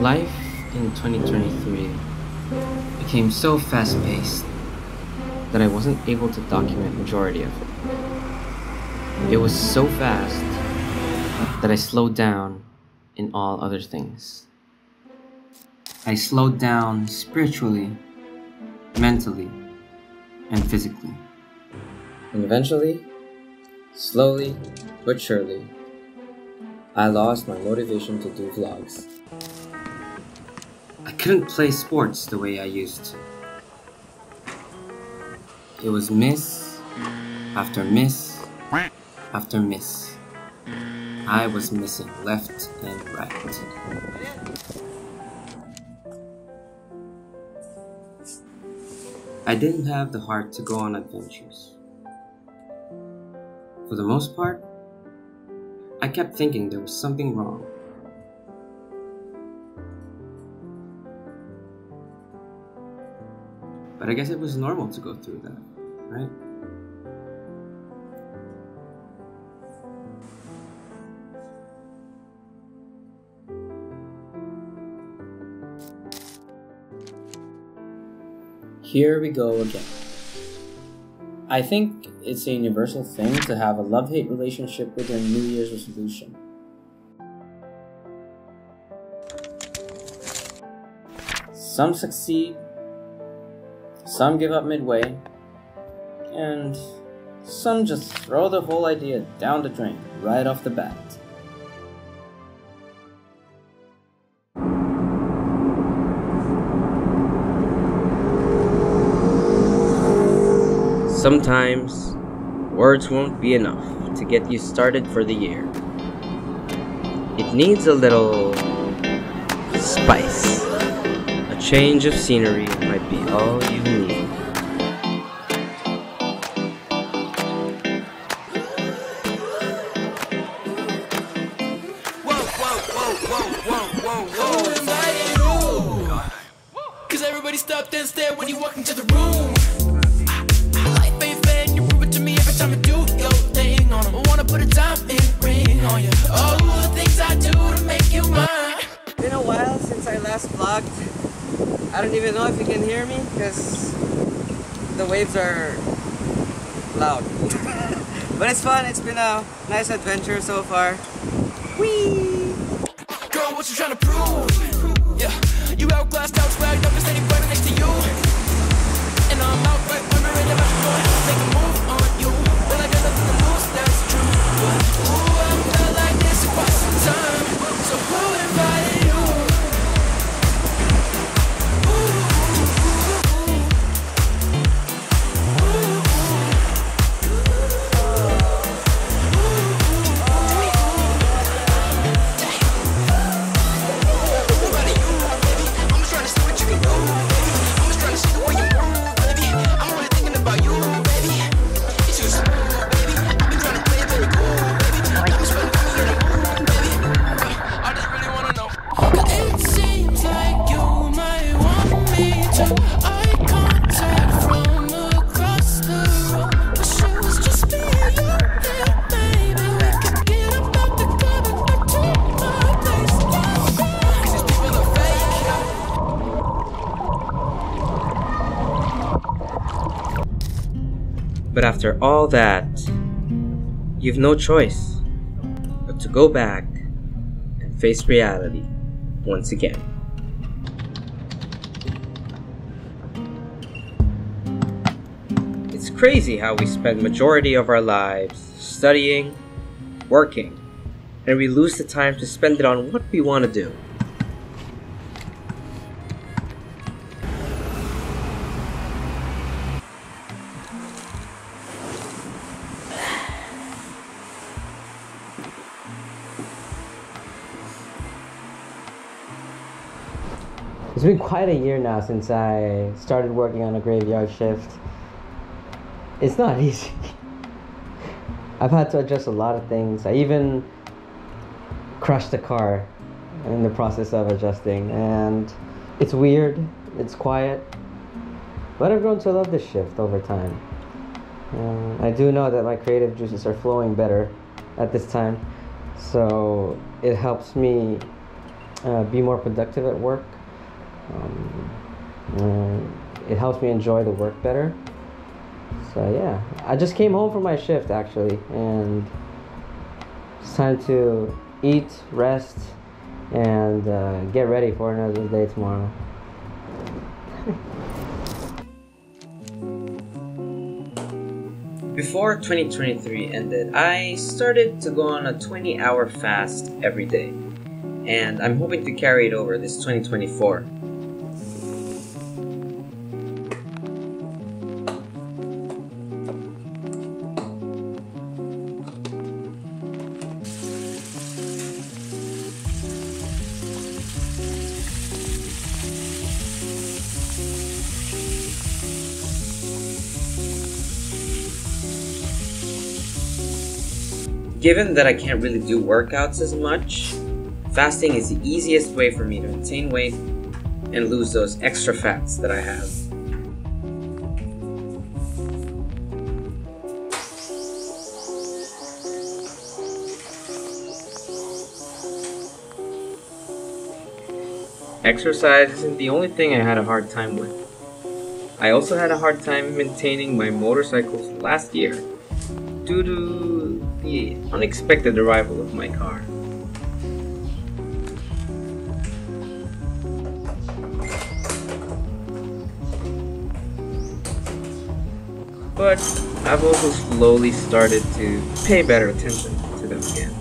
Life in 2023 became so fast paced that I wasn't able to document majority of it. It was so fast that I slowed down in all other things. I slowed down spiritually, mentally, and physically. And eventually, slowly but surely, I lost my motivation to do vlogs. I couldn't play sports the way I used to. It was miss after miss after miss. I was missing left and right. I didn't have the heart to go on adventures. For the most part, I kept thinking there was something wrong. But I guess it was normal to go through that, right? Here we go again. I think it's a universal thing to have a love hate relationship with your New Year's resolution. Some succeed, some give up midway, and some just throw the whole idea down the drain right off the bat. Sometimes, words won't be enough to get you started for the year. It needs a little spice. A change of scenery might be all you need. Whoa, whoa, whoa, whoa, whoa, whoa, whoa. Cause everybody stopped and stared when you walk into the room. Life ain't fair, you prove it to me every time you do your thing on 'em. I wanna put a diamond ring on you. All the things I do to make you mine. been a while since I last vlogged. I don't even know if you can hear me because the waves are loud. but it's fun. It's been a nice adventure so far. Whee! Girl, what you tryna prove? Yeah, you outclassed, outswagged, right next to you. But after all that, you've no choice but to go back and face reality once again. It's crazy how we spend majority of our lives studying, working, and we lose the time to spend it on what we want to do. It's been quite a year now since I started working on a graveyard shift. It's not easy. I've had to adjust a lot of things. I even crushed a car in the process of adjusting, and it's weird, it's quiet, but I've grown to love this shift over time. Uh, I do know that my creative juices are flowing better at this time, so it helps me uh, be more productive at work. Um, it helps me enjoy the work better. So yeah, I just came home from my shift actually, and it's time to eat, rest, and uh, get ready for another day tomorrow. Before 2023 ended, I started to go on a 20 hour fast every day, and I'm hoping to carry it over this 2024. Given that I can't really do workouts as much, fasting is the easiest way for me to maintain weight and lose those extra fats that I have. Exercise isn't the only thing I had a hard time with. I also had a hard time maintaining my motorcycles last year due to the unexpected arrival of my car. But I've also slowly started to pay better attention to them again.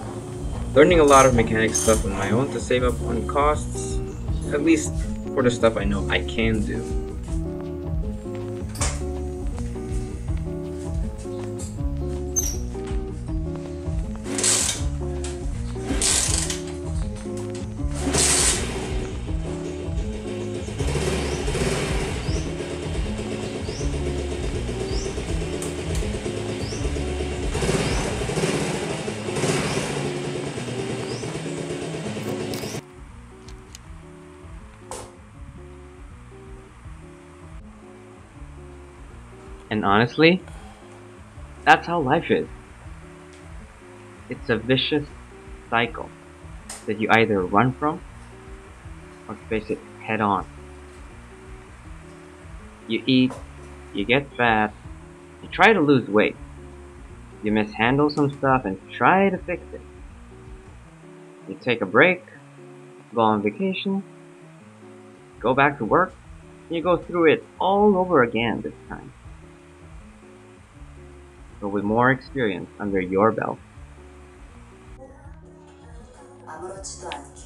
Learning a lot of mechanic stuff on my own to save up on costs, at least for the stuff I know I can do. And honestly, that's how life is. It's a vicious cycle that you either run from or face it head on. You eat, you get fat, you try to lose weight, you mishandle some stuff and try to fix it. You take a break, go on vacation, go back to work, and you go through it all over again this time but with more experience under your belt.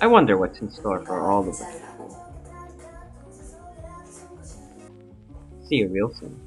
I wonder what's in store for all of us. See you real soon.